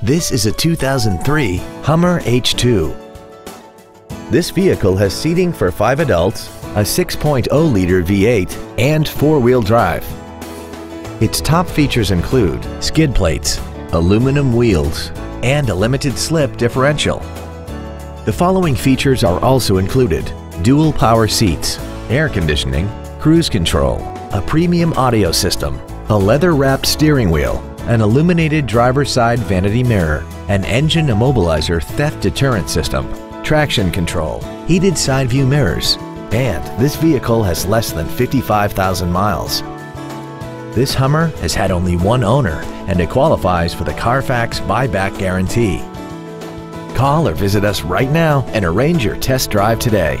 This is a 2003 Hummer H2. This vehicle has seating for five adults, a 6.0-liter V8, and four-wheel drive. Its top features include skid plates, aluminum wheels, and a limited slip differential. The following features are also included. Dual power seats, air conditioning, cruise control, a premium audio system, a leather-wrapped steering wheel, an illuminated driver's side vanity mirror, an engine immobilizer theft deterrent system, traction control, heated side view mirrors, and this vehicle has less than 55,000 miles. This Hummer has had only one owner and it qualifies for the Carfax buyback guarantee. Call or visit us right now and arrange your test drive today.